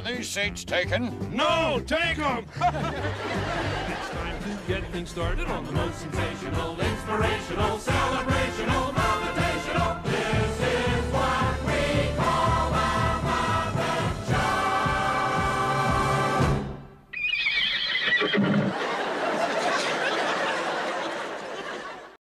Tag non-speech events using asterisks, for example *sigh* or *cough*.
Are these seats taken? No, take them! *laughs* it's time to get things started on the most sensational, inspirational, celebrational, motivational. This is what we call a Muppet